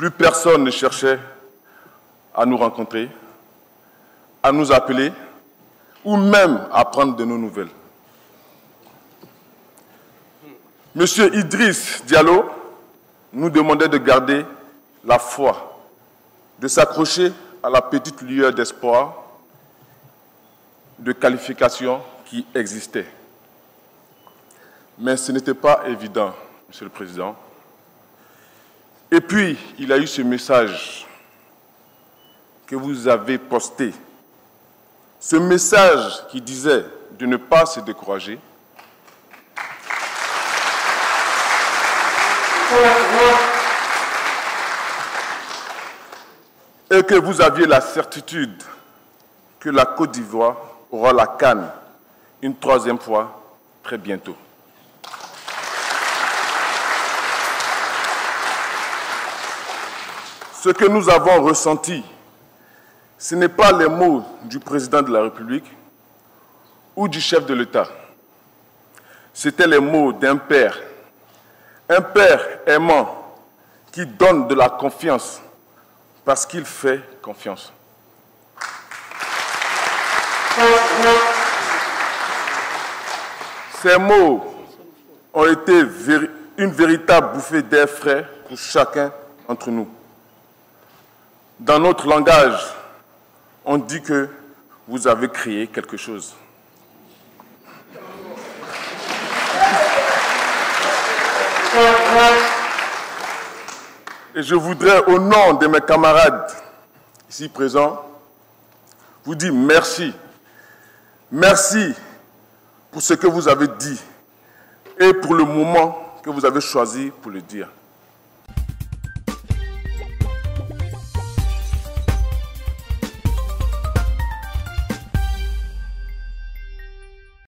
Plus personne ne cherchait à nous rencontrer, à nous appeler ou même à prendre de nos nouvelles. Monsieur Idriss Diallo nous demandait de garder la foi, de s'accrocher à la petite lueur d'espoir, de qualification qui existait. Mais ce n'était pas évident, Monsieur le Président. Et puis, il a eu ce message que vous avez posté. Ce message qui disait de ne pas se décourager. Et que vous aviez la certitude que la Côte d'Ivoire aura la canne une troisième fois très bientôt. Ce que nous avons ressenti, ce n'est pas les mots du président de la République ou du chef de l'État. C'était les mots d'un père, un père aimant qui donne de la confiance parce qu'il fait confiance. Ces mots ont été une véritable bouffée d'air frais pour chacun d'entre nous. Dans notre langage, on dit que vous avez créé quelque chose. Et je voudrais, au nom de mes camarades ici présents, vous dire merci. Merci pour ce que vous avez dit et pour le moment que vous avez choisi pour le dire.